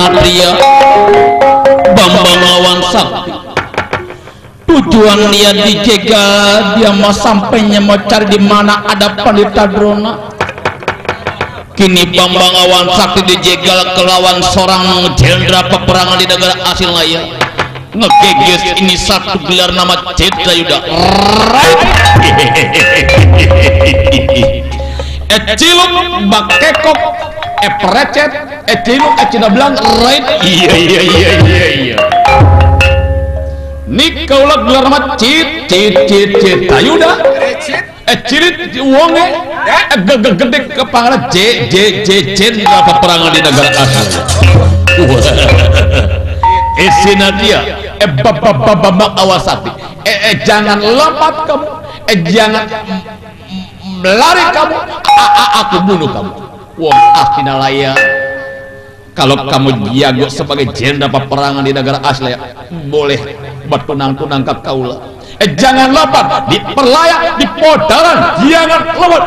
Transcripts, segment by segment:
Satu sinatria Bambang Awan Sakti. Tujuan dia dijegal dia mau sampainya mau cari di mana ada Pandita Drona. Kini Bambang Awan Sakti dijegal kelawan seorang jenderal peperangan di negara asing layak ngegeges ini satu gelar nama Citra Yuda. Eciluk bakekok eperecet eciluk ecina belang right iya iya iya iya iya. Nik kaulah gelar nama cit cit cit cit. Tayuda eh cirit wonge eh. Gede gede kepala J J J jenderal peperangan di negara asal Esina dia eh bapak bapak awasati. Eh, eh jangan lompat kamu. Eh jangan lari kamu. A -a aku bunuh kamu wong astina laya kalau kamu jago sebagai jenderal peperangan di negara asli boleh buat penang-penang kaula. Eh jangan lompat di perlayak di podaran jangan lompat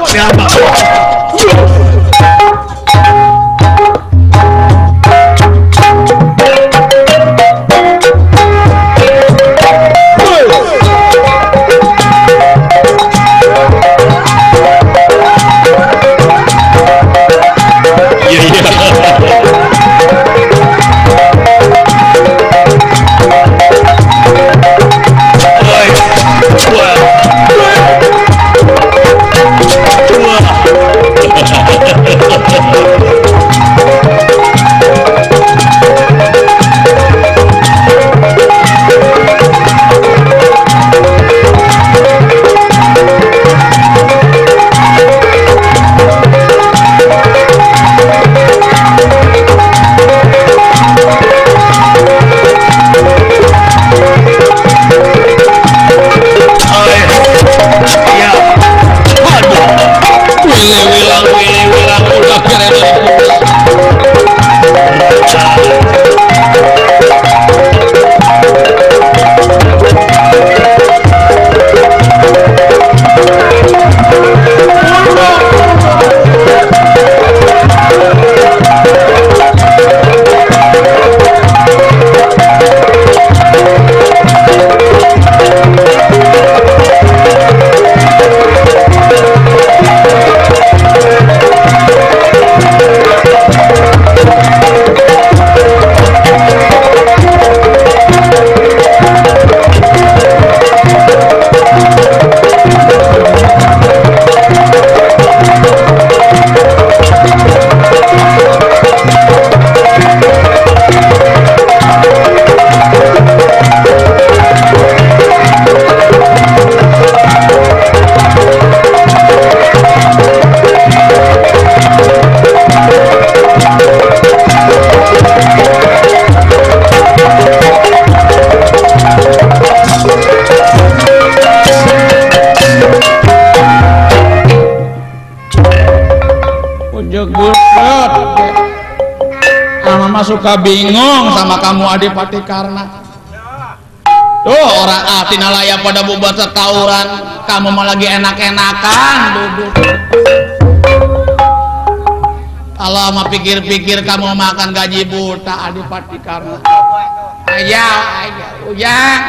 suka bingung sama kamu Adipati Karna. Tuh orang Atina layak pada bubar setauran, kamu mau lagi enak-enakan. Kalau sama pikir-pikir kamu makan gaji buta Adipati Karna. Ayo, ayo, ujang.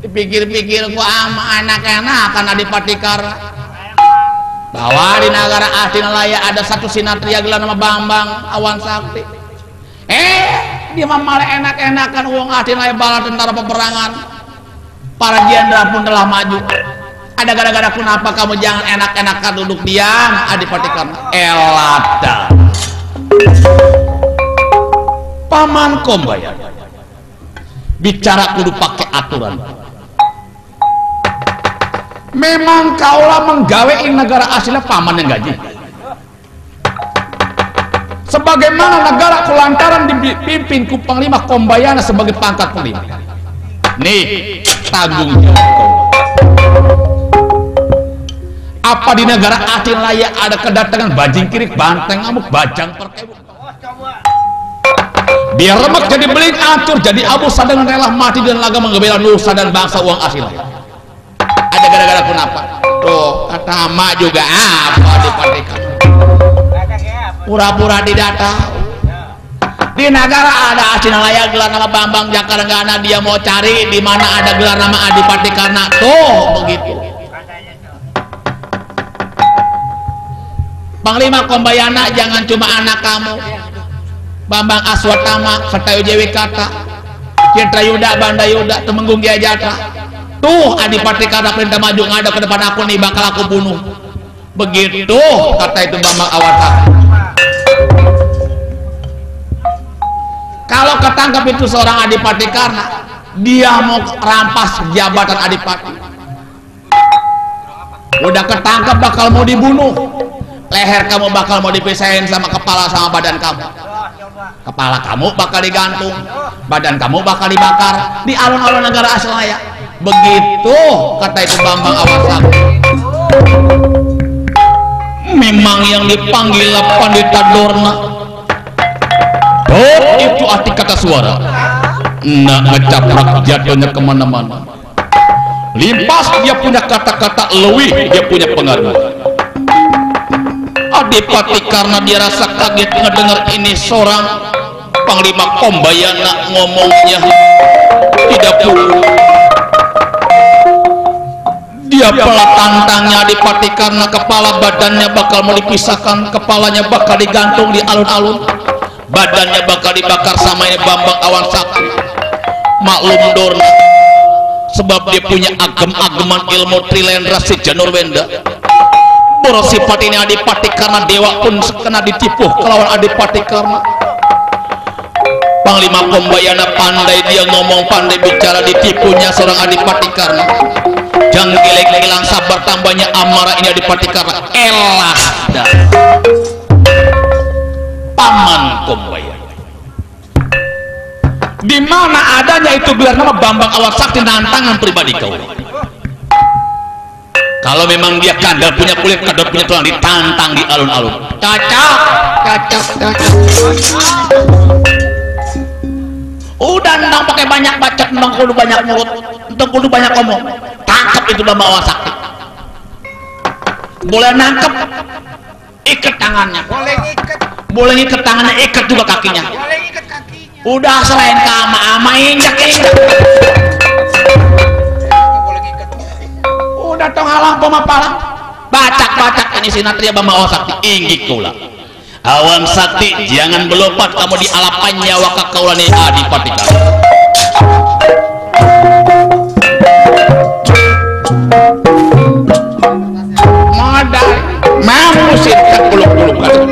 Dipikir-pikir gua ama enak-enakan Adipati Karna bahwa di negara Atinalaya ada satu sinatria gelar nama Bambang Awan Sakti. Eh dia mah malah enak-enakan uang Atinalaya bala tentara peperangan. Para jenderal pun telah maju. Ada gara-gara kenapa kamu jangan enak-enakan duduk diam adipati karena elada. Paman kombayar. Bicara kudu pakai aturan memang kaulah menggawein negara aslinya paman yang gaji. Sebagaimana negara kulantaran dipimpin ku panglima kombayana sebagai pangkat panglima nih tanggung apa di negara asli layak ada kedatangan bajing kirik banteng amuk bajang perkebu biar remek jadi beling acur jadi abu sadang rela mati dan laga mengebela nusa dan bangsa uang asli gara-gara kenapa tuh kata mak juga apa di pernikahan pura-pura tidak tahu. Di negara ada Asinalaya gelar nama Bambang Jakarta dia mau cari di mana ada gelar nama Adipati karena tuh begitu. Panglima Kombayana jangan cuma anak kamu. Bambang Aswatama serta Ujewi Kata Citra Yuda Banda Yuda Temenggung Gia Jatra tuh Adipati Kata perintah maju ngada ke depan aku nih bakal aku bunuh. Begitu kata itu Bambang Awata. Kalau ketangkap itu seorang Adipati karena dia mau rampas jabatan Adipati. Udah ketangkap bakal mau dibunuh. Leher kamu bakal mau dipisahin sama kepala sama badan kamu. Kepala kamu bakal digantung badan kamu bakal dibakar di alun-alun negara Asalaya begitu kata itu Bambang Awasak. Memang yang dipanggil Pandita Dorna. Oh itu arti kata suara. Nak ngecaprak jatuhnya ke mana-mana. Limpas dia punya kata-kata lebih dia punya pengaruh. Adipati karena dia rasa kaget ngedengar ini seorang Panglima Kombayana ngomongnya. Tidak perlu dia pula tantangnya Adipati karena kepala badannya bakal dipisahkan kepalanya bakal digantung di alun-alun. Badannya bakal dibakar sama ini Bambang Awan Sakti maklum Dorna sebab dia punya agem-ageman ilmu trilendra si Janur Wenda. Boro sifat ini adipati karena dewa pun kena ditipu kelawan adipati karena. Panglima Kombayana pandai dia ngomong pandai bicara ditipunya seorang adipati karena jangan gilang sabar tambahnya amarah ini adipati karena elas dah. Paman Kombayana di mana adanya itu gelar nama Bambang Awal Sakti tangan pribadi kau. Kalau memang dia kadal punya kulit kadal punya tulang ditantang di alun-alun. Cocok cocok cocok udah nang pakai banyak bacot nang kudu banyak mulut untuk kudu banyak ngomong itu bamba sakti boleh nangkep ikat tangannya. Boleh ngikat. Boleh ikat tangannya ikat juga kakinya. Boleh ngikat kakinya. Udah selain ke ama-ama injak injak. Udah tong halang pemapalang bacak bacak ini sinatria bama sakti inggi kula awam sakti jangan belopat kamu di alapannya waka kaulani adipati diusir ke buluk-buluk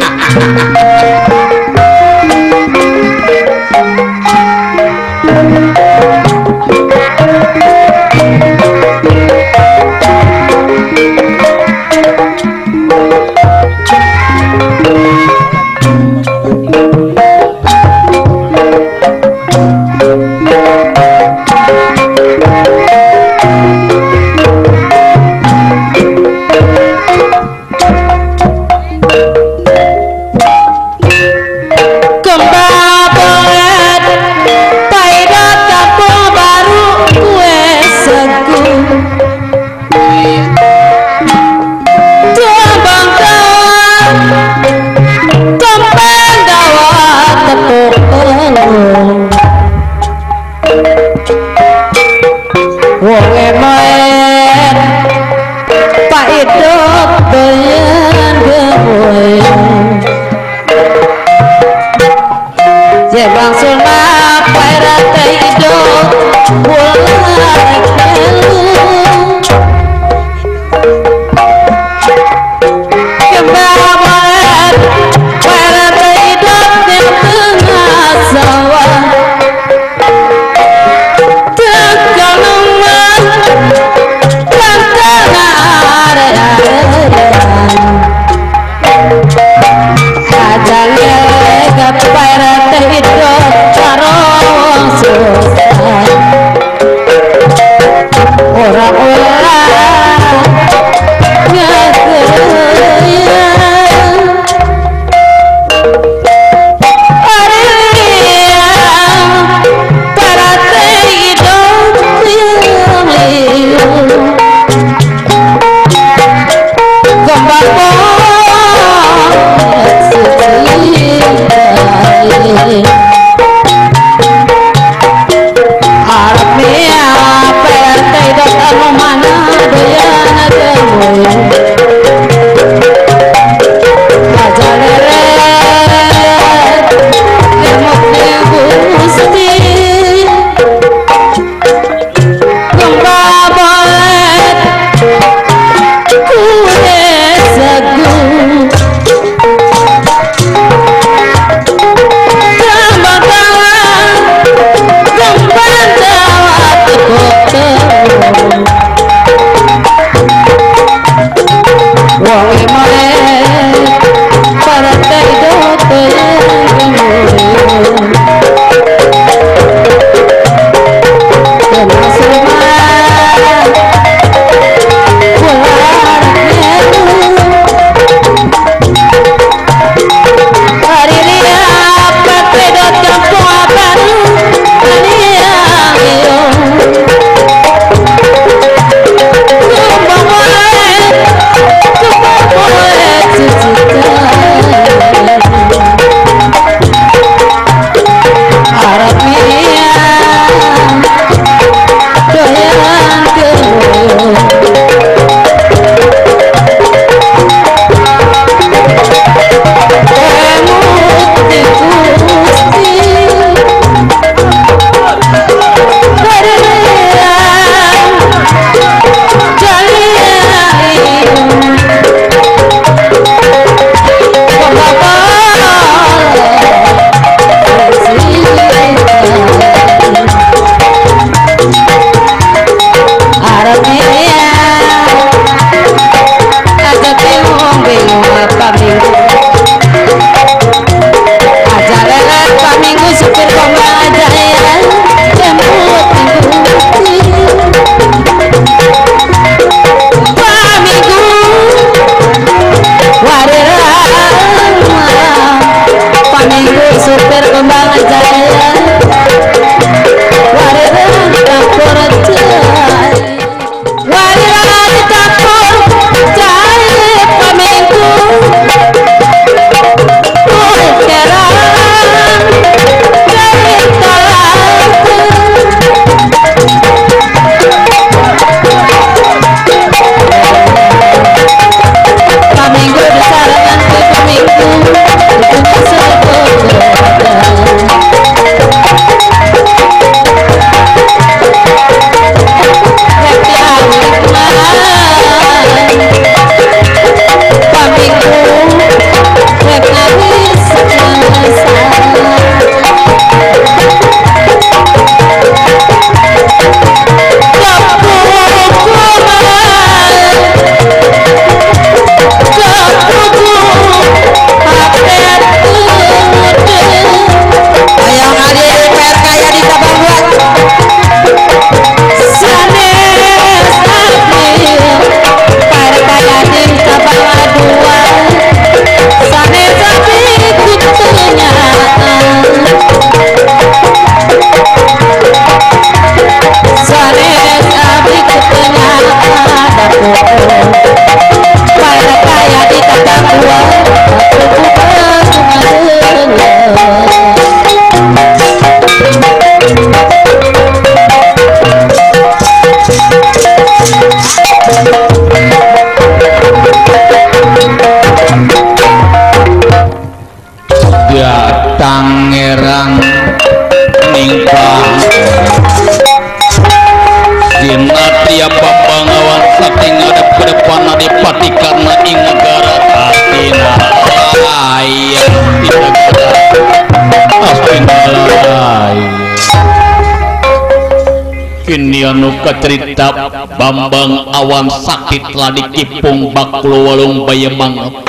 nuka cerita Bambang awan sakit telah dikipung baklo walung bayemang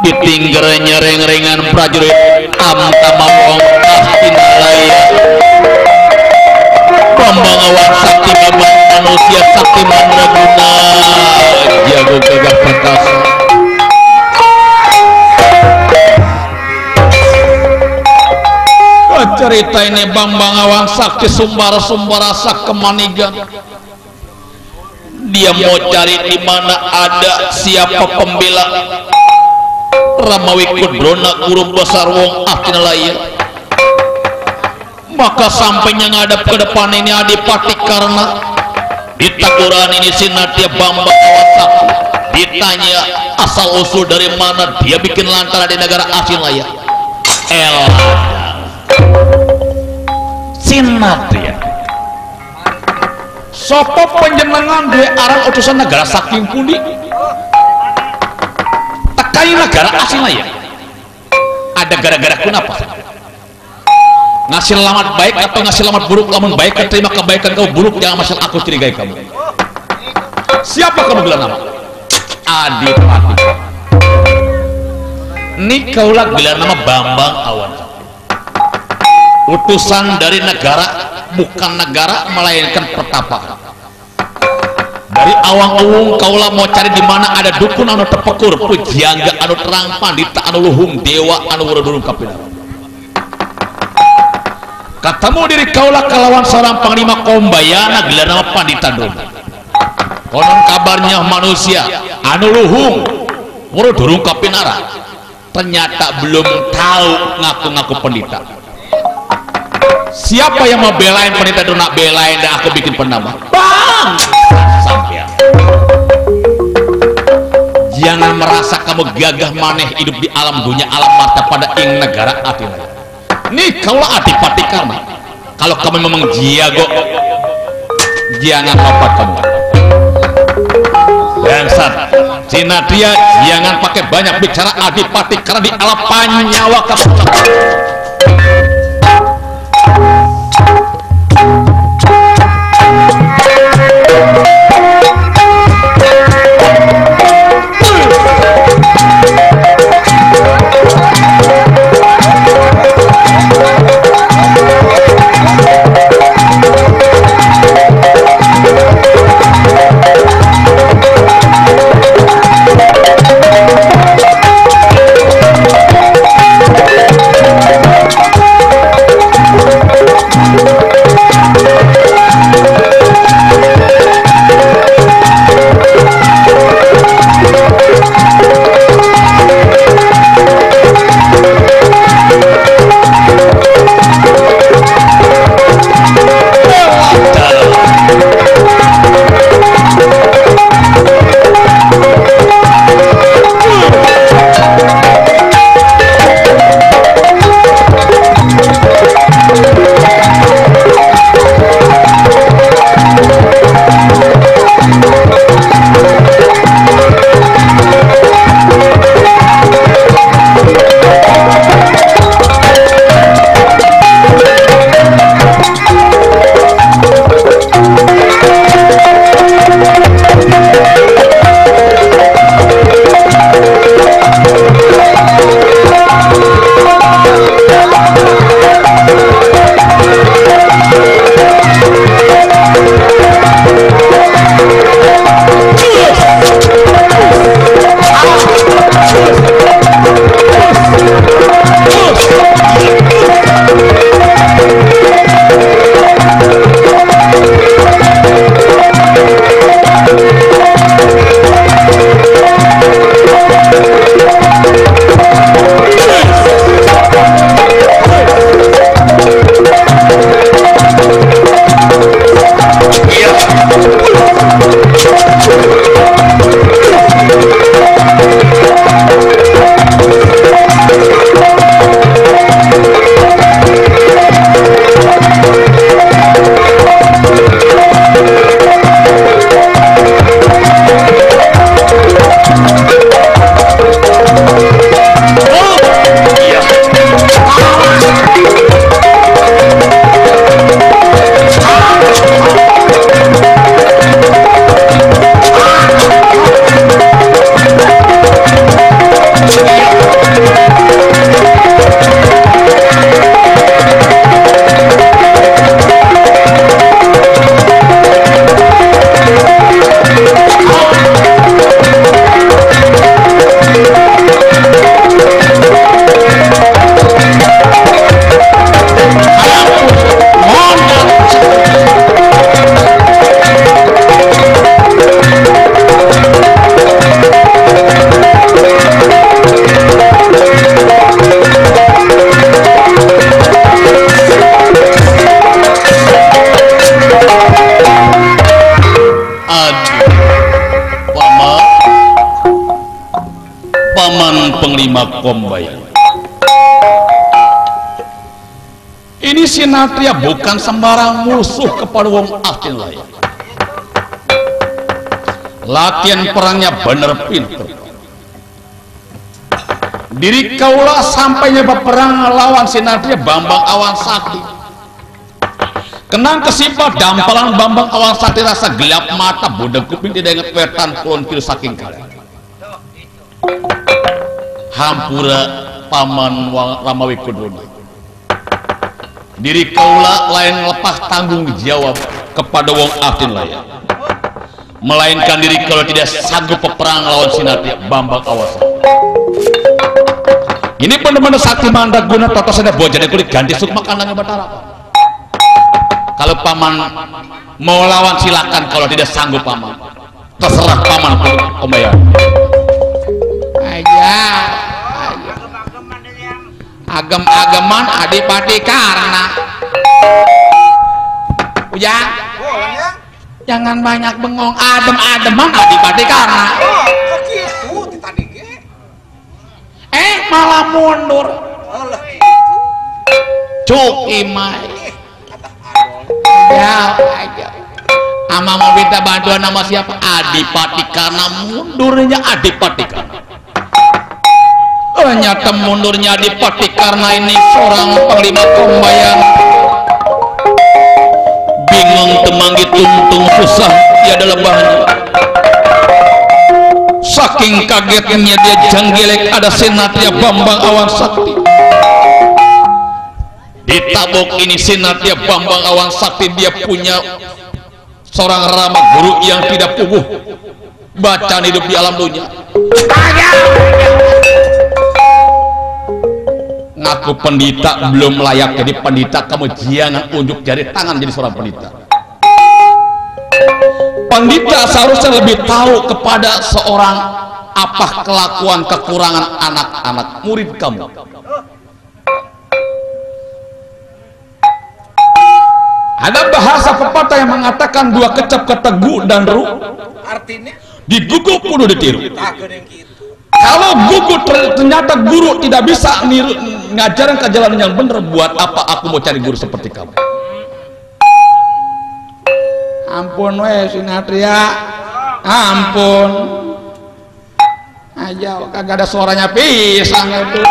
ditinggal nyereng-rengan prajurit amta mamong lain Bambang awan sakti Bambang manusia sakti mandraguna jago gagah perkasa cerita ini Bambang Awang Sakti Sumbar Sumbar Rasa Kemanigan. Dia mau cari di mana ada siapa pembela. Ramawi Kudrona guru besar Wong Atinalaya maka sampainya ngadap ke depan ini Adipati karena di takuran ini Sinatia Bambang Awang Sakti ditanya asal usul dari mana dia bikin lantaran di negara Asinlaya Eladang Sinatria Sopo penjenengan di aran utusan negara saking pundi? Tekai negara asing ya. Ada gara-gara kenapa ngasih lamat baik atau ngasih lamat buruk lamun baik terima kebaikan kamu buruk jangan masih aku curigai kamu. Siapa kamu bilang nama? Adipati ini kaulah bilang nama Bambang Awan utusan dari negara bukan negara melainkan pertapa dari awang awung kaulah mau cari di mana ada dukun anu tepekur pujiangga anu terang pandita anu luhung dewa anu wurudurung kapina ketemu diri kaulah kelawan seorang panglima kombayana gelar nama pandita dong konon kabarnya manusia anu luhung wurudurung kapinara. Ternyata belum tahu ngaku-ngaku pendeta siapa yang mau belain pendeta itu nak belain dan aku bikin penama bang! Sampai jangan merasa kamu gagah maneh hidup di alam dunia alam mata pada ing negara atina nih kalau adipati karma kalau kamu memang jago jangan lompat kamu. Bangsat Cina dia jangan pakai banyak bicara adipati karena di alam panyawa kamu penglima kombayan ini sinatria bukan sembarang musuh kepada wong atin lain. Latihan perangnya bener pinter. Diri kaulah sampainya berperang lawan sinatria Bambang Awan Sakti kenang kesipal dampalan Bambang Awan Sakti rasa gelap mata budeg kuping tidak ingat wetan kulon saking kalian hampura paman Ramawi Kuduna diri kaula lain lepas tanggung jawab kepada wong atin layan melainkan diri kalau tidak sanggup peperang lawan sinatria Bambang Awas ini benar-benar sakti mandat guna toto sada bojane kulit ganti sukma kandangnya batara kalau paman mau lawan silakan. Kalau tidak sanggup paman. Terserah paman aja aja agam-agaman adipati karena. Ujang jangan banyak bengong adem-ademan adipati karena. Eh malah mundur. Cuk imai. Ya aja. Ama mau minta bantuan nama siapa? Adipati karena mundurnya adipati karena ternyata mundurnya adipati karena ini seorang panglima kombayan bingung temanggi tuntung susah tiada lebahnya saking kagetnya dia janggelek ada senatria Bambang Awan Sakti. Ditabok ini senatria Bambang Awan Sakti dia punya seorang rama guru yang tidak puguh bacaan hidup di alam dunia. Ngaku pendita belum layak jadi pendita kamu jangan unjuk jari tangan jadi seorang pendita. Pendita seharusnya lebih tahu kepada seorang apa kelakuan kekurangan anak-anak murid kamu. Ada bahasa pepatah yang mengatakan dua kecap ketegu dan ru Artinya diguguk kudu ditiru. Kalau gugu ter- ternyata guru tidak bisa niru, ngajarin ke jalan yang benar buat apa aku mau cari guru seperti kamu? Ampun weh sinatria. Ampun. Aja kagak ada suaranya pisang itu.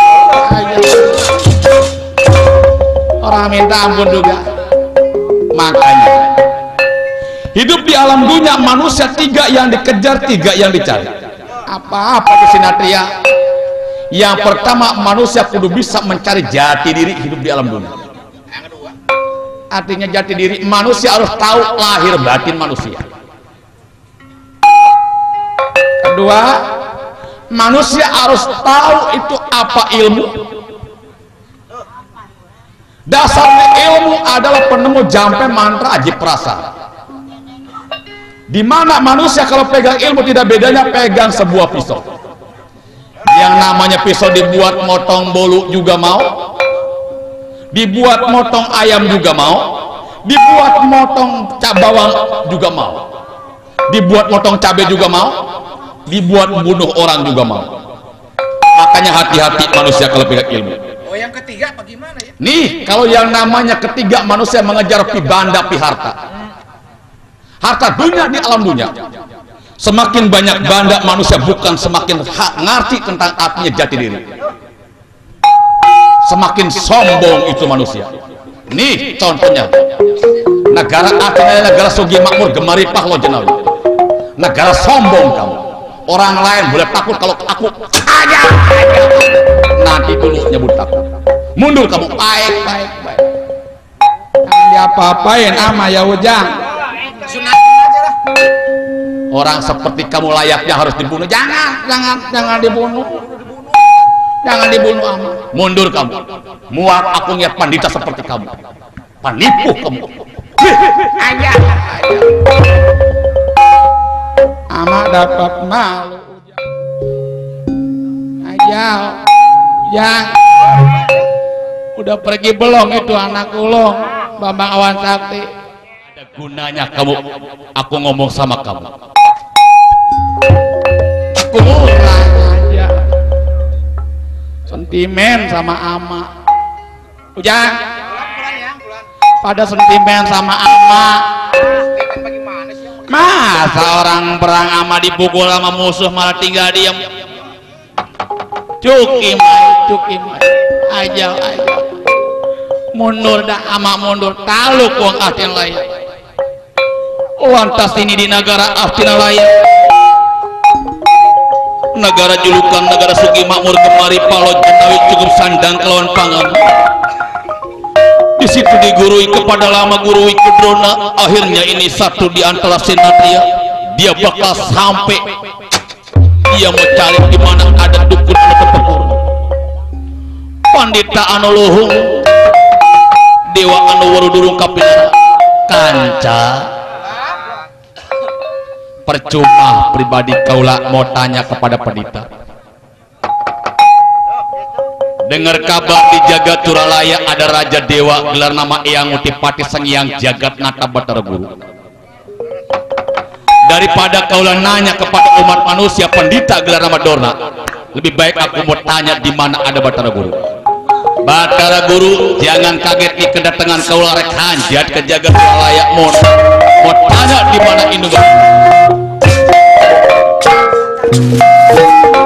Aja. Orang minta ampun juga. Makanya hidup di alam dunia manusia tiga yang dikejar tiga yang dicari. Apa-apa di sinatria? Yang pertama manusia kudu bisa mencari jati diri hidup di alam dunia. Artinya jati diri manusia harus tahu lahir batin manusia. Kedua manusia harus tahu itu apa ilmu. Dasarnya ilmu adalah penemu jampe mantra aji perasa di mana manusia kalau pegang ilmu tidak bedanya pegang sebuah pisau? Yang namanya pisau dibuat motong bolu juga mau dibuat motong ayam juga mau dibuat motong bawang juga mau dibuat motong cabai juga mau dibuat bunuh orang juga mau. Makanya hati-hati manusia kalau pegang ilmu. Oh yang ketiga apa gimana ya? nih kalau yang namanya ketiga manusia mengejar pi banda pi harta harta dunia di alam dunia semakin banyak banda manusia bukan semakin ha- ngerti tentang artinya jati diri. Semakin sombong itu manusia. Nih contohnya. Negara Athena negara sugi makmur gemaripah lo jenal negara sombong kamu. Orang lain boleh takut kalau aku aja nanti dulu nyebut takut mundur kamu. Baik baik baik. Jangan diapa-apain ama ya ujang. Orang seperti kamu layaknya harus dibunuh. Jangan jangan jangan dibunuh. Jangan dibunuh ama mundur kamu. Muak aku lihat pandita seperti kamu. Penipu kamu. Aja ama dapat malu. Aja yang. Udah pergi belum itu anak ulung Bambang Awan Sakti gunanya kamu aku ngomong sama kamu. Kurang aja sentimen sama ama. Ujang pada sentimen sama ama. Masa orang perang ama dipukul sama musuh malah tinggal diam? Cuki mai cuki mai. Aja aja mundur dah ama mundur. Taluk astin lain lantas ini di negara astin lain. Negara julukan negara sugi makmur kemari palo jenawi cukup sandang kelawan pangan. Di situ digurui kepada lama guru Ikudrona akhirnya ini satu di antara senatria. Dia bakal sampai dia mau cari di mana ada dukun atau pekur pandita anu luhung dewa anu warudurung kapilana kanca percuma pribadi kaulah mau tanya kepada pendeta. Dengar kabar di jagat Turalaya ada raja dewa gelar nama Eyang Utipati Sengyang Jagat Nata Batara Guru. Daripada kaulah nanya kepada umat manusia pendita gelar nama Dorna lebih baik aku mau tanya di mana ada Batara Guru. Batara Guru jangan kaget di kedatangan kaulah rek hanjat ke jagat Turalaya mau tanya di mana ini layak Thank you.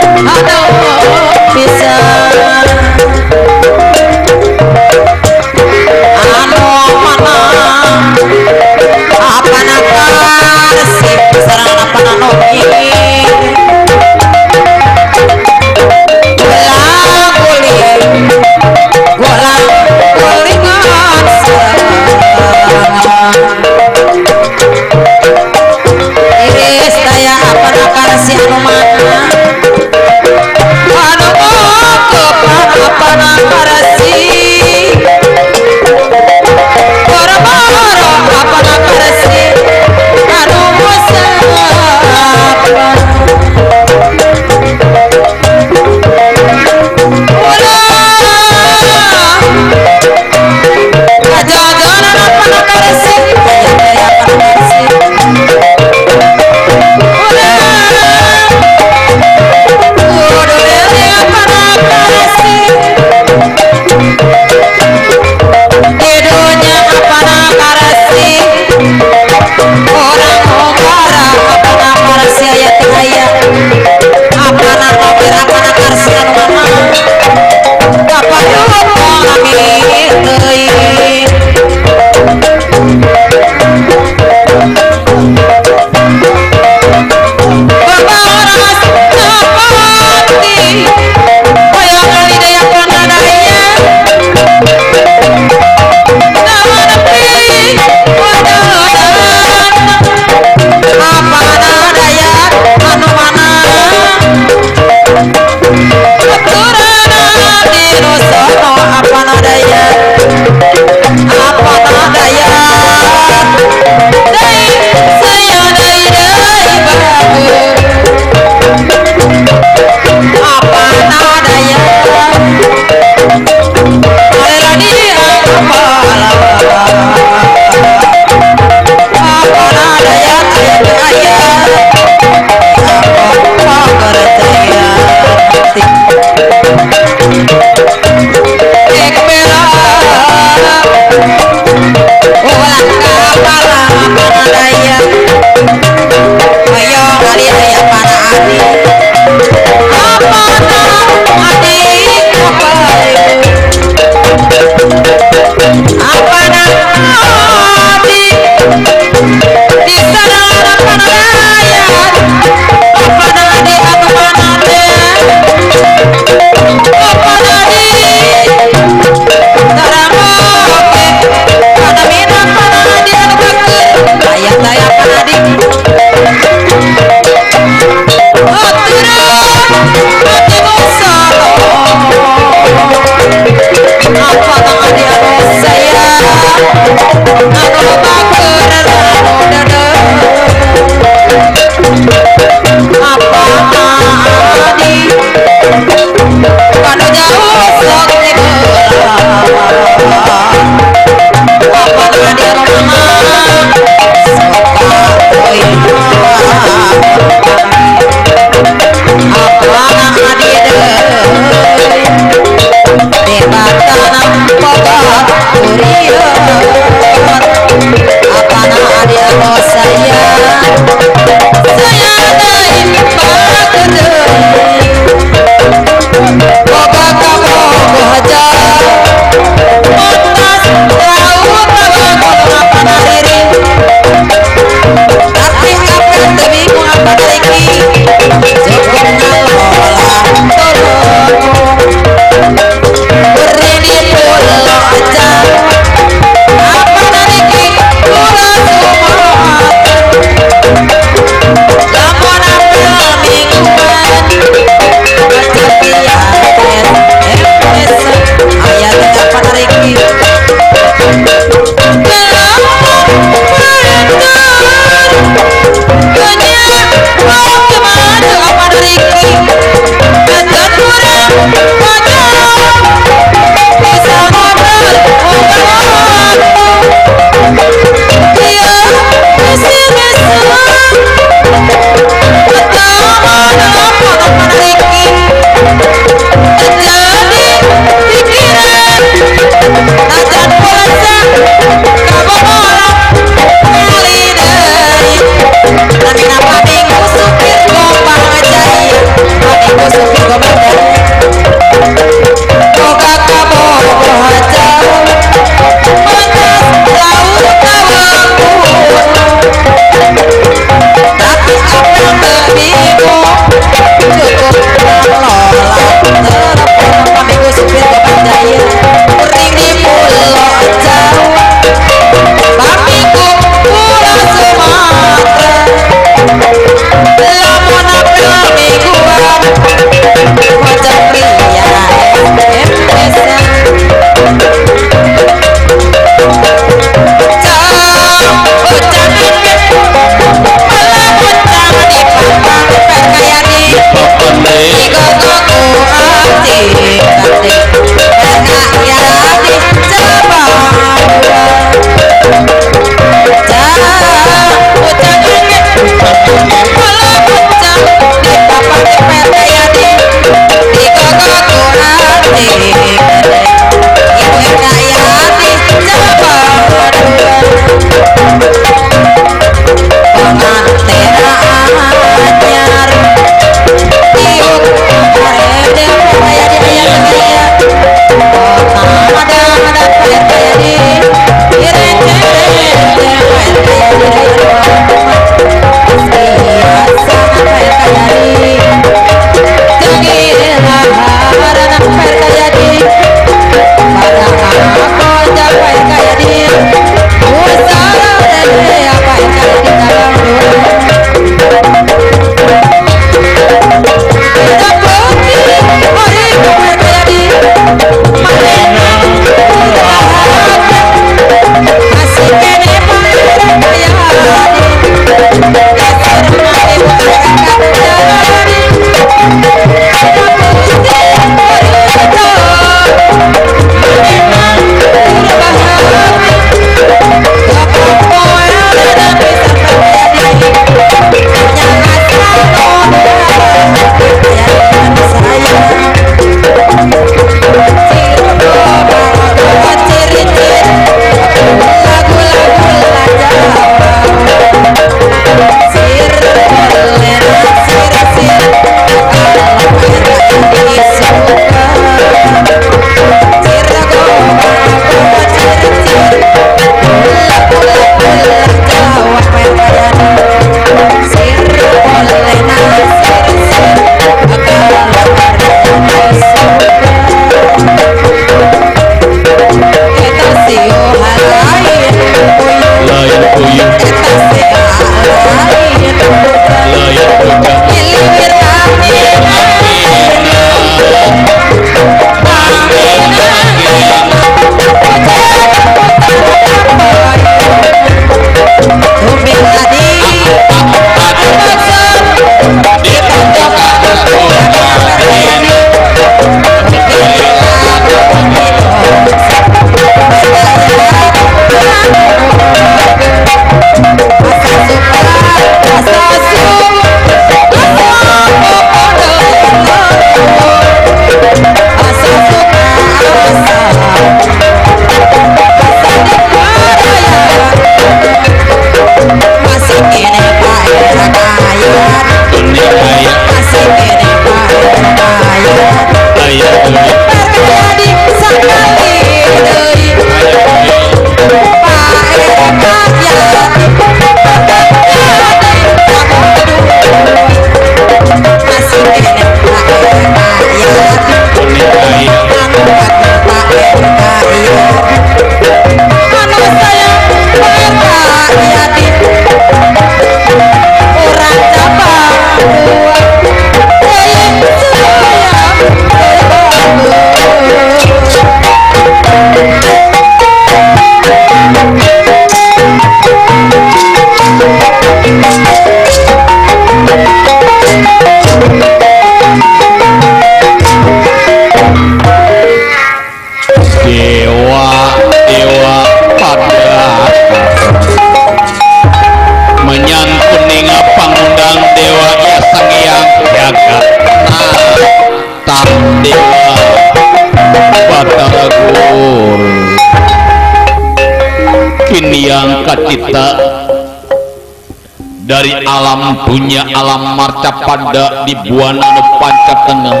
Alam dunia alam marca pada di buana panca tengah.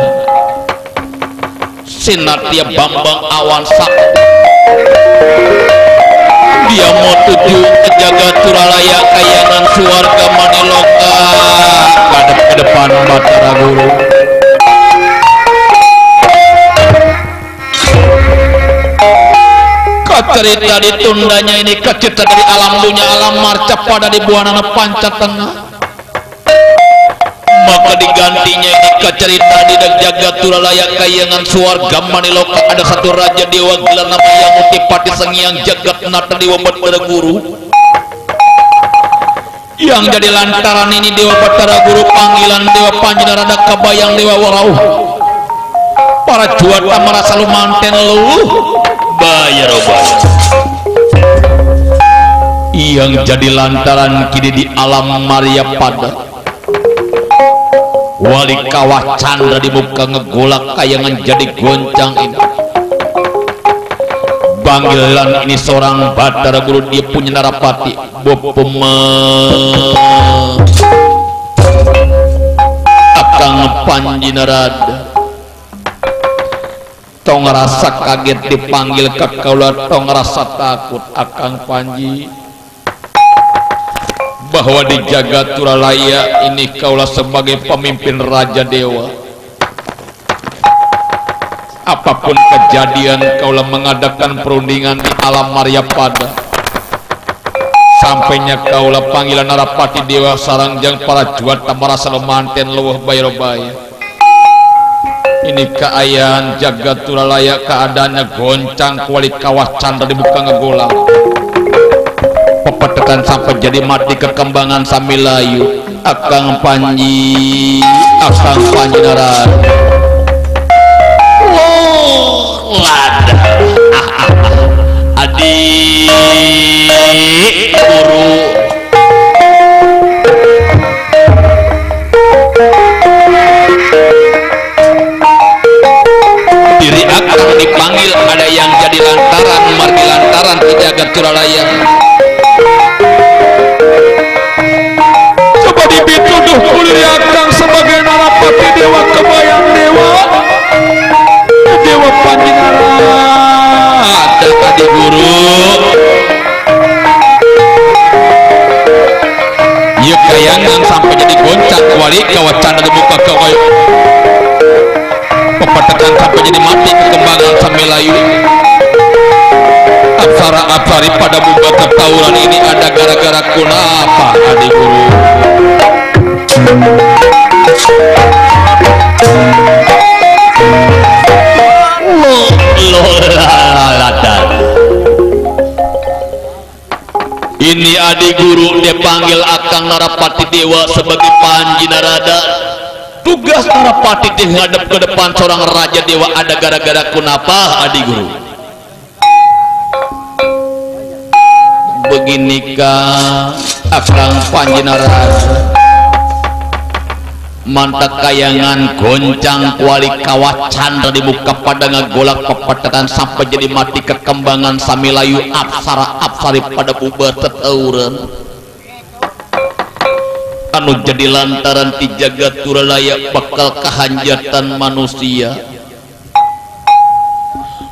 Sinatia Bambang Awan Sakti dia mau tuju ke jaga Turalaya kayangan suarga Maniloka kadep ke depan Batara Guru. Kecerita ditundanya ini kecerita dari alam dunia alam marca pada di buana panca tengah maka digantinya ini kecerita di jaga turalaya kayangan suarga maniloka ada satu raja dewa gelar nama yang utipati sengiang jagat nata dewa batara guru. Yang jadi lantaran ini dewa batara guru panggilan dewa panjenarada kabayang dewa warau. Para juata merasa lumanten lu bayar oh bayar. Yang jadi lantaran kini di alam Maria pada wali kawah Chandra di muka ngegolak kayangan jadi goncang panggilan ini seorang Batara Guru dia punya narapati. Bopema akan panji narada. Tong rasa kaget dipanggil ke kaulah tong rasa takut. Akan panji. Bahwa di jagat Turalaya ini kaulah sebagai pemimpin Raja Dewa. Apa pun kejadian kaulah mengadakan perundingan di alam Maria Pada. Sampainya kaulah panggilan Narapati Dewa Sarangjang para juata merasa lemanten lewah bayar bayar ini keayaan jagat Turalaya keadaannya goncang kuali kawah canda dibuka ngegolang pepetekan sampai jadi mati kekembangan samilayu akang panji akang panji naran oh lada adik guru. Dipanggil ada yang jadi lantaran margi lantaran tidak agar coba akang sebagai narapati dewa kebayang dewa. Dewa panjenara ada tadi guru? Iya kayangan sampai jadi goncang wali kawacana dibuka kawai pepetekan sampai jadi mati kekembangan samilayu Apsara Apsari pada bumi musibah tawuran ini ada gara-gara kunapa adik guru ini adik guru dia panggil akang narapati dewa sebagai panji narada. Tugas narapati ngadep ke depan seorang raja dewa ada gara-gara kunapa adik guru? Beginikah akang panji narada mantak kayangan goncang kuali kawacan dari muka pada ngagolak pepatatan sampai jadi mati kekembangan samilayu apsara apsari pada bubar tetauran. Anu jadi lantaran ti jagat turalaya bakal kehanjatan manusia.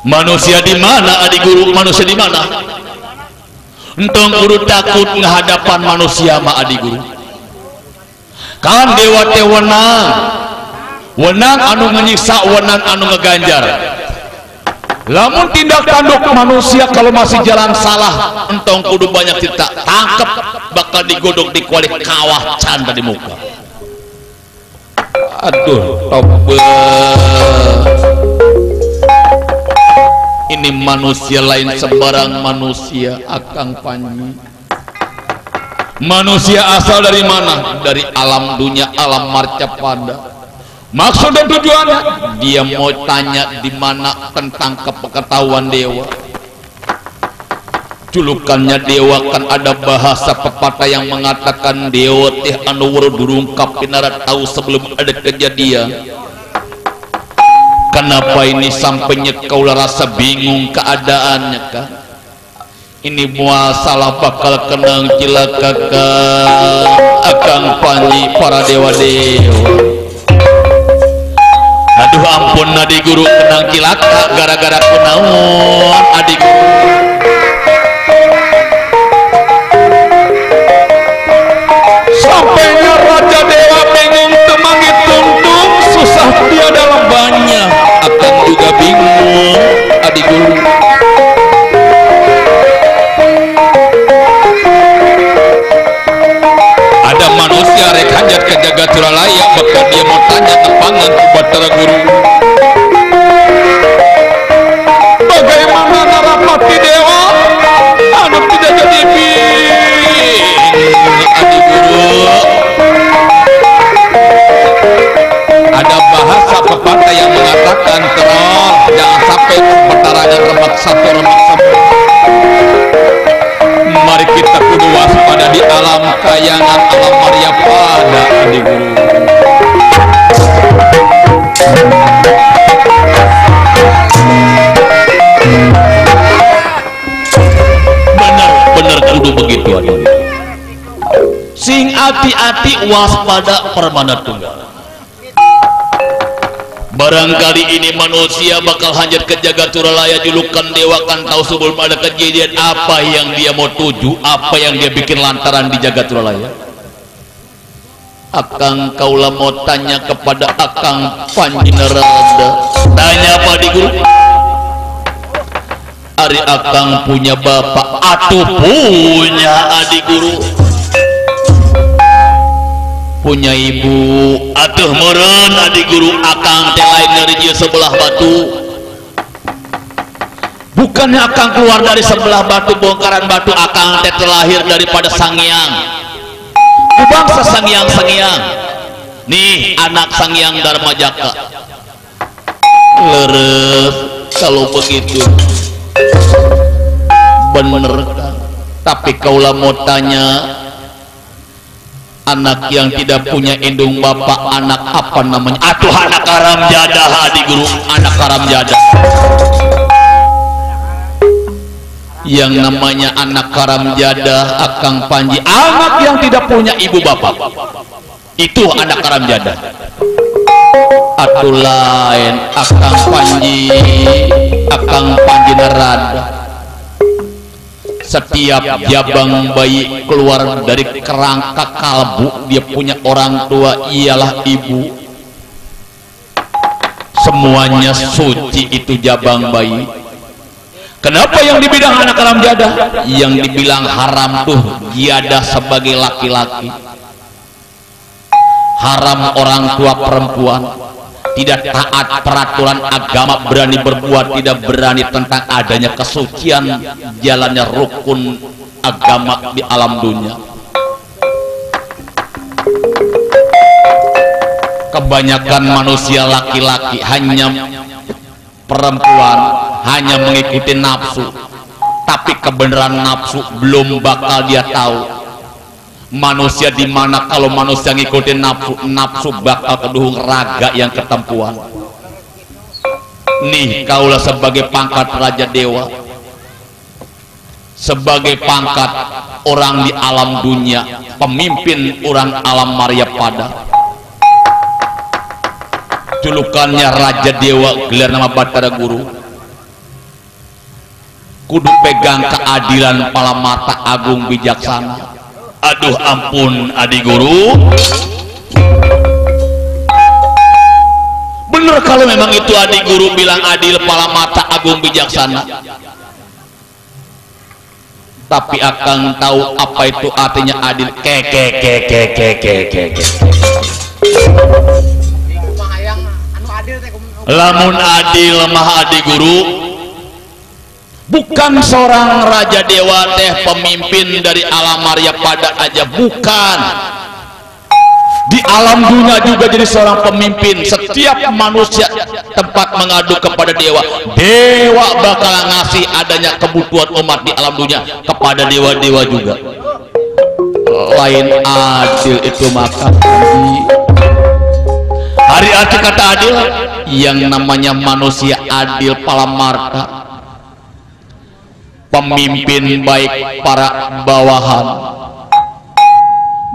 Manusia di mana adik guru? Manusia di mana? Entong guru takut ngehadapan manusia ma adik guru kan dewa teh wenang. Wenang anu menyiksa wenang anu ngeganjar. Lamun tindak tanduk manusia kalau masih jalan salah entong kudu banyak cerita. Tangkep bakal digodok di kuali kawah canda di muka. Aduh tobe ini manusia lain sembarang manusia akang panji manusia asal dari mana? Dari alam dunia alam marcapada. Maksud dan tujuannya dia mau tanya di mana tentang kepengetahuan dewa. Julukannya dewa kan ada bahasa pepatah yang mengatakan dewa teh anu durungkap pinara tahu sebelum ada kejadian. Kenapa ini sampai nyekau rasa bingung keadaannya kan ini muasalah bakal kenang cilakaka akan panji para dewa-dewa aduh ampun adik guru kenang cilaka gara-gara kunaon adik guru? Hati-hati waspada permana tunggal. Barangkali ini manusia bakal hanyut ke jagat turalaya julukan dewa kan tahu sebelum ada kejadian apa yang dia mau tuju apa yang dia bikin lantaran di jagat turalaya. Akang kaulah mau tanya kepada Akang Panji Nerada tanya apa di guru? Ari Akang punya bapak atau punya adik guru punya ibu. Atuh meren adik guru akang teh lain dari dia sebelah batu. Bukannya akang keluar dari sebelah batu bongkaran batu akang teh terlahir daripada sangyang. Bangsa sangyang sangyang. Nih anak sangyang dharma jaka leres kalau begitu. Bener tapi kaulah mau tanya anak yang tidak punya indung bapak anak apa namanya? Atuh anak karam jadah di guru anak karam jadah. Yang namanya anak karam jadah akang panji anak yang tidak punya ibu bapak. Itu anak karam jadah. Atuh lain akang panji. Akang panji nerada setiap jabang bayi keluar dari kerangka kalbu dia punya orang tua ialah ibu semuanya suci itu jabang bayi Kenapa yang dibilang anak alam jadah? Yang dibilang haram tuh giadah sebagai laki-laki. Haram orang tua perempuan. Tidak taat peraturan agama berani berbuat tidak berani tentang adanya kesucian jalannya rukun agama di alam dunia. Kebanyakan manusia laki-laki hanya perempuan hanya mengikuti nafsu tapi kebenaran nafsu belum bakal dia tahu manusia di mana kalau manusia ngikutin nafsu nafsu bakal keduhung raga yang ketempuan. Nih kaulah sebagai pangkat raja dewa. Sebagai pangkat orang di alam dunia pemimpin orang alam Maria pada. Julukannya Raja Dewa gelar nama Batara Guru. Kudu pegang keadilan pala mata agung bijaksana aduh ampun adik guru. Bener kalau memang itu adik guru bilang adil pala mata agung bijaksana. Tapi akan tahu apa itu artinya adil. Keke keke keke keke lamun adil mah adik guru bukan seorang raja dewa teh pemimpin dari alam Maria pada aja bukan. Di alam dunia juga jadi seorang pemimpin. Setiap manusia tempat mengadu kepada dewa dewa bakal ngasih adanya kebutuhan umat di alam dunia kepada dewa-dewa juga. Lain adil itu maka hari arti kata adil yang namanya manusia adil palamarta pemimpin baik para bawahan.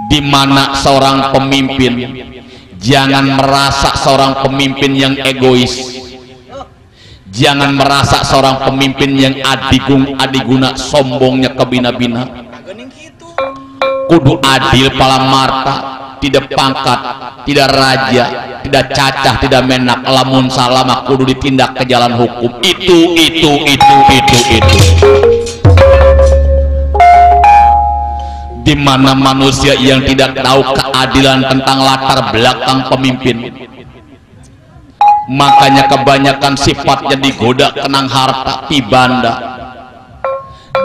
Di mana seorang pemimpin? Jangan merasa seorang pemimpin yang egois. Jangan merasa seorang pemimpin yang adigung adiguna sombongnya kebina-bina kudu adil palamarta tidak pangkat tidak raja tidak cacah tidak menak lamun salama kudu ditindak ke jalan hukum. Itu itu itu itu itu. Di mana manusia yang tidak tahu keadilan tentang latar belakang pemimpin. Makanya kebanyakan sifatnya digoda kenang harta tibanda.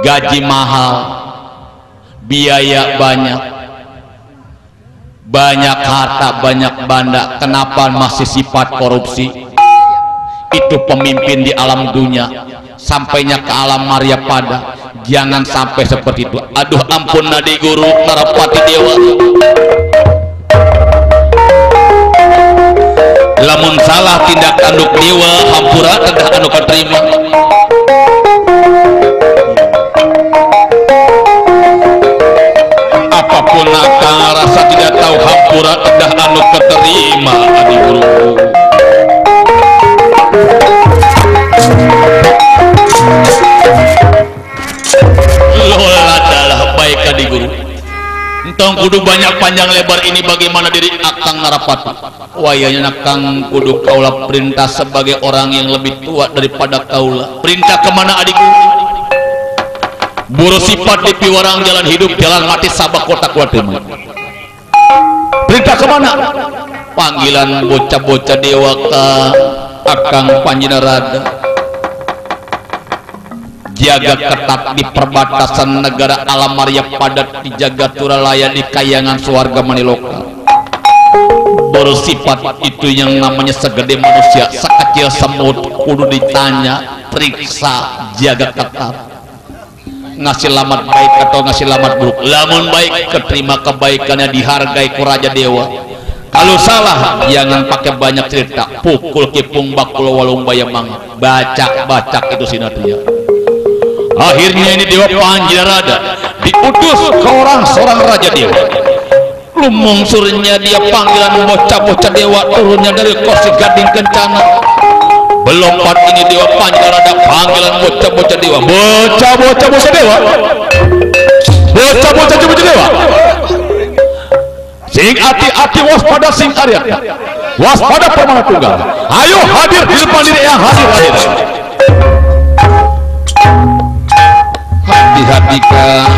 Gaji mahal biaya banyak banyak harta banyak banda. Kenapa masih sifat korupsi? Itu pemimpin di alam dunia. Sampainya ke alam Maria pada. Jangan sampai seperti itu. Aduh ampun nadi guru. Narapati dewa. Lamun salah tindak tanduk dewa hampura kedah anu keterima hampura kedah anu keterima adi guru. Lola adalah baik adi guru. Entong kudu banyak panjang lebar ini bagaimana diri akang narapati wayanya akang kudu kaulah perintah sebagai orang yang lebih tua daripada kaulah. Perintah ke mana adi guru? Buru sifat di piwarang jalan hidup jalan mati sabak kotak watim perintah ke mana? Panggilan bocah-bocah dewa ke akang panjenarada jaga ketat di perbatasan negara alam Maria padat di Jagaturalaya di kayangan suarga Maniloka. Bersifat itu yang namanya segede manusia sekecil semut kudu ditanya periksa jaga ketat ngasih lamat baik atau ngasih lamat buruk? Lamun baik keterima kebaikannya dihargai ku raja dewa. Kalau salah jangan pakai banyak cerita. Pukul kipung bakul walung bayamang. Bacak bacak itu sinatria akhirnya ini dewa panjarada diutus ke orang seorang raja dewa. Lumung surnya dia panggilan bocah-bocah dewa turunnya dari kursi gading kencana belum part ini dewa panjarada panggilan bocah-bocah dewa. Bocah-bocah bocah dewa? Bocah-bocah bocah dewa? Sing hati-hati waspada sing arya waspada permana tunggal. Ayo hadir di depan diri yang hadir hadir. Diperhatikan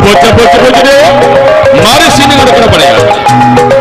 bocah bocah bocah bocah deh mari sini ada berapa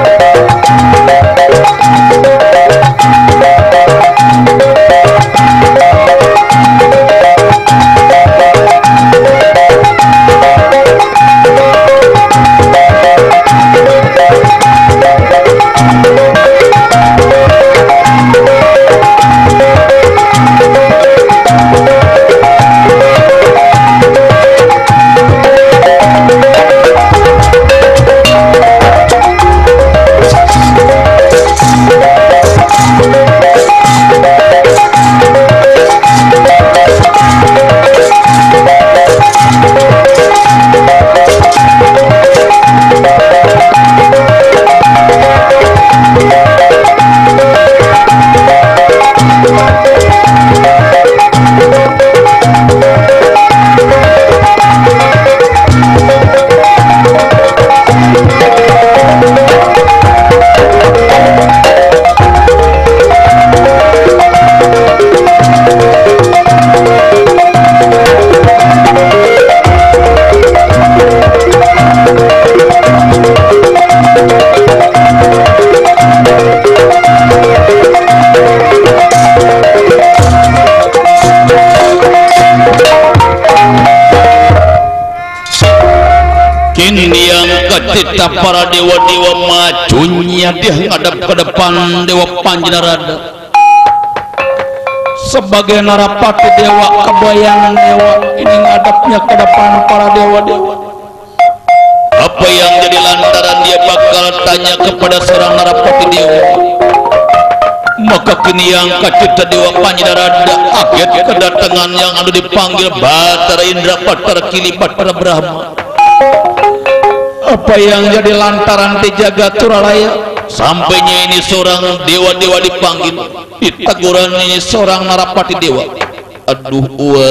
ketita para dewa-dewa majunya dia ngadap ke depan dewa Panjenarada sebagai narapati dewa kebayangan dewa ini ngadapnya ke depan para dewa-dewa. Apa yang jadi lantaran dia bakal tanya kepada seorang narapati dewa? Maka kini yang kacita dewa Panjenarada kaget kedatangan yang anu dipanggil Batara Indra Batara Kili Batara Brahma apa yang jadi lantaran di Turalaya sampainya ini seorang dewa-dewa dipanggil. Diteguran ini seorang narapati dewa. Aduh uwa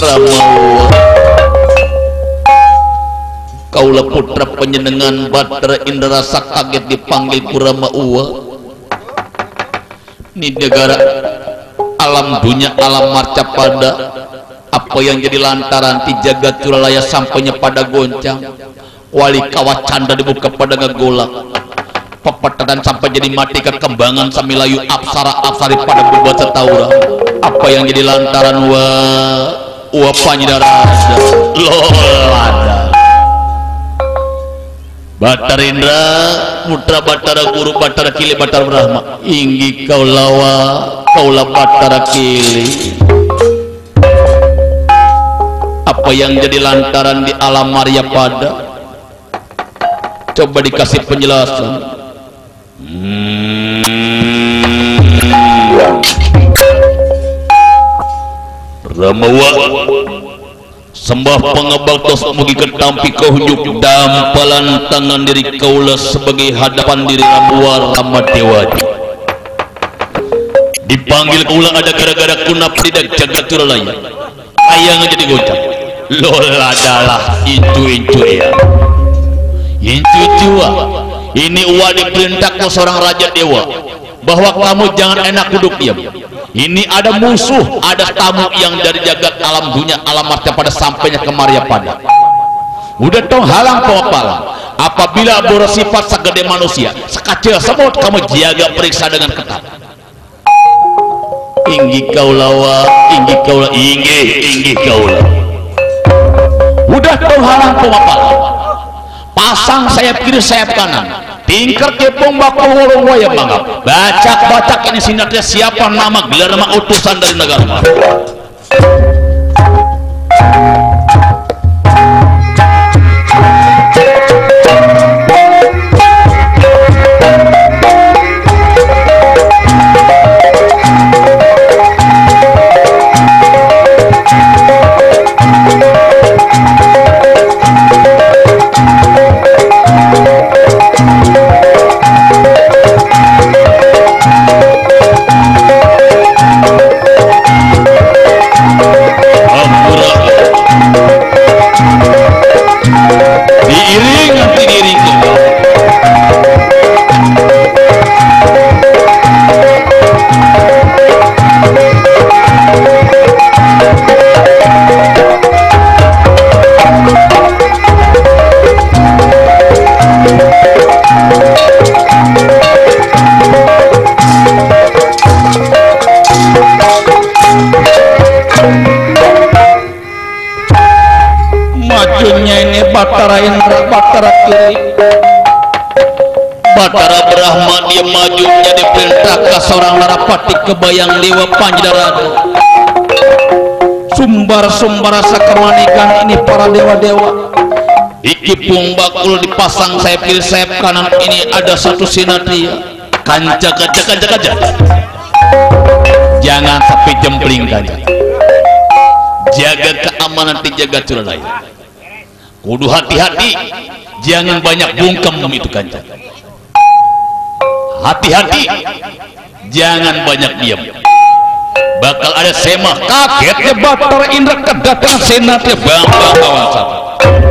rama uwa kaulah putra penyenengan Badra Indra kaget dipanggil kurama uwa. Ini negara alam dunia alam marca pada apa yang jadi lantaran di jagat Turalaya sampainya pada goncang wali kawat canda dibuka pada ngegolak pepetadan sampai jadi mati kekembangan samilayu apsara apsari pada berbuat setaura. Apa yang jadi lantaran wa wa panyidarada lolada Batar Indra Putra Batara Guru Batara Kili Batara Brahma. Inggi kau lawa Kaulah Batara Kili. Apa yang jadi lantaran di alam Maria pada coba dikasih penjelasan. Ramawa sembah pengebaktos mugi ketampi kahunjuk dampalan tangan diri kaula sebagai hadapan diri Ramuwa Rama Dewadi dipanggil kaula ada gara-gara kunap tidak jaga turalaya. Ayang jadi gocap lola adalah itu itu ya itu jua ini uwa diperintah ke seorang raja dewa. Bahwa kamu jangan enak duduk diam. Ini ada musuh ada tamu yang dari jagat alam dunia alam marca pada sampainya ke Maria pada. Udah tong halang pengepala apabila bersifat segede manusia sekecil semut kamu jaga periksa dengan ketat. Inggi kaulawa inggi kaula inggi inggi kaula udah tong halang pengepala pasang sayap kiri sayap kanan. Tingker kepong bakal wolong waya mangap bacak bacak ini sinatnya siapa nama? Gelar nama utusan dari negara Indra Batara kiri Batara Brahma dia maju jadi perintah ke seorang Narapati kebayang dewa Panjadarada sumbar-sumbar sakamanikan ini para dewa-dewa. Iki pung bakul dipasang sayap kiri sayap kanan ini ada satu sinatria. Kanca kanca kanca kanca. Jangan sampai jempling kaja jaga keamanan dijaga curalaya kudu hati-hati. Jangan banyak bungkam itu kanca hati-hati. Jangan banyak diam. Bakal ada semah kagetnya batara indra kedatangan senatnya bang bang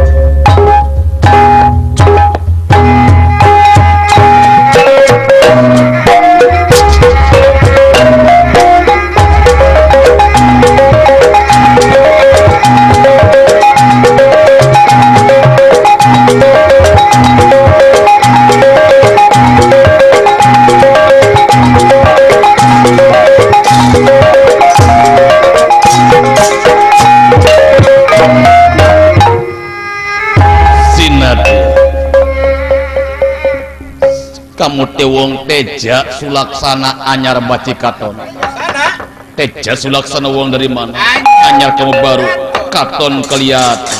kamu tewong teja sulaksana anyar baci katon. Sana. teja sulaksana wong dari mana? Anyar kamu baru katon kelihatan.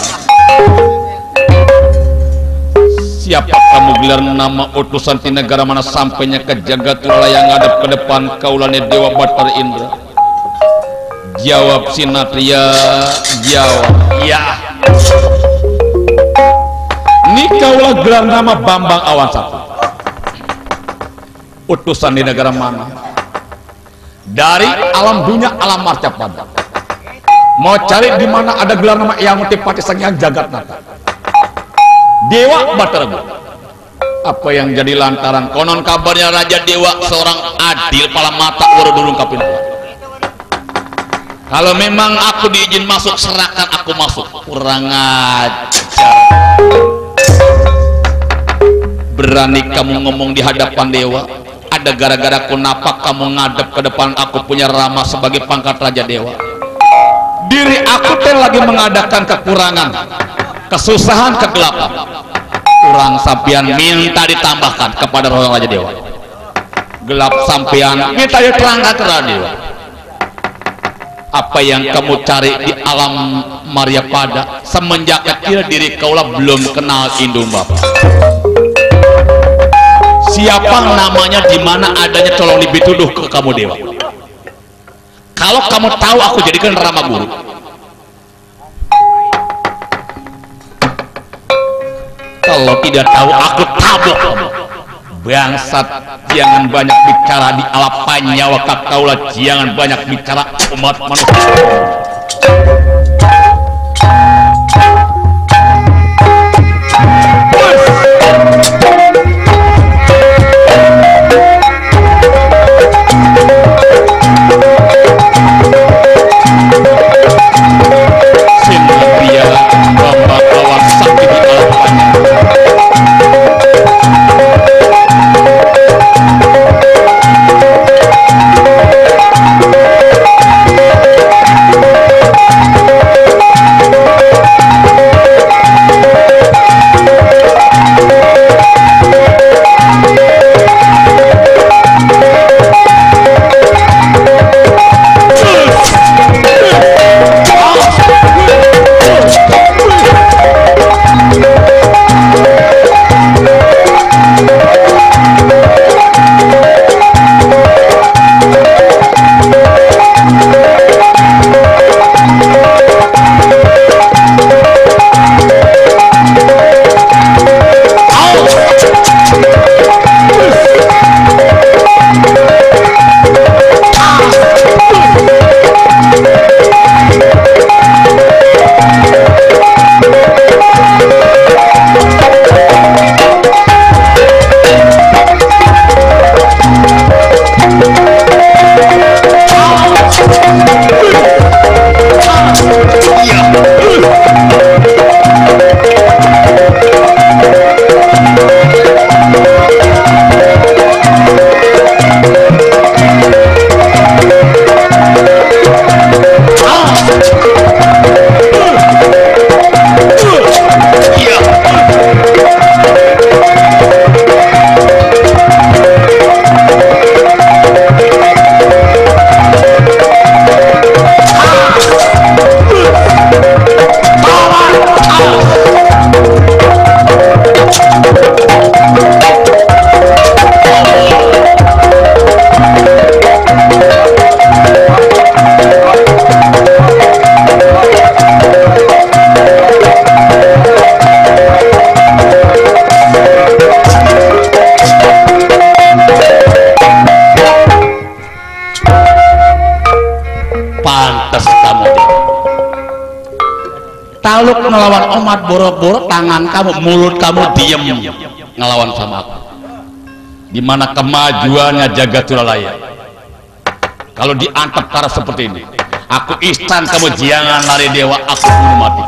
Siapa kamu gelar nama utusan di negara mana? Sampainya ke Jagatula yang ngadep ke depan kaulane Dewa Batar Indra. Jawab Sinatria jawab. Ya. Ini kaulah gelar nama Bambang Awan Satu utusan di negara mana? Dari alam dunia alam marcapada mau cari di mana ada gelar nama yang Tipati Sang Yang Jagat Nata. Dewa Batara apa yang jadi lantaran konon kabarnya Raja Dewa seorang adil pala mata ura dulu kapin kalau memang aku diizin masuk serahkan aku masuk. Kurang ajar. Berani kamu ngomong di hadapan dewa ada gara-gara kenapa kamu ngadep ke depan aku punya rama sebagai pangkat raja dewa. Diri aku teh lagi mengadakan kekurangan kesusahan kegelapan. Kurang sampian minta ditambahkan kepada roh raja dewa. Gelap sampian minta diterangkan ke raja dewa. Apa yang kamu cari di alam Maria Pada? Semenjak kecil diri kaulah belum kenal indung bapak siapa namanya di mana adanya tolong dituduh ke kamu dewa? Kalau kamu tahu aku jadikan rama guru. Kalau tidak tahu aku tabok. Bangsat jangan banyak bicara di ala panyawa kaulah jangan banyak bicara umat manusia omat borok-borok tangan kamu mulut kamu diem ngelawan sama aku. Di mana kemajuannya jaga turalaya kalau diantep cara seperti ini aku istan kamu jangan lari dewa. Aku bunuh mati.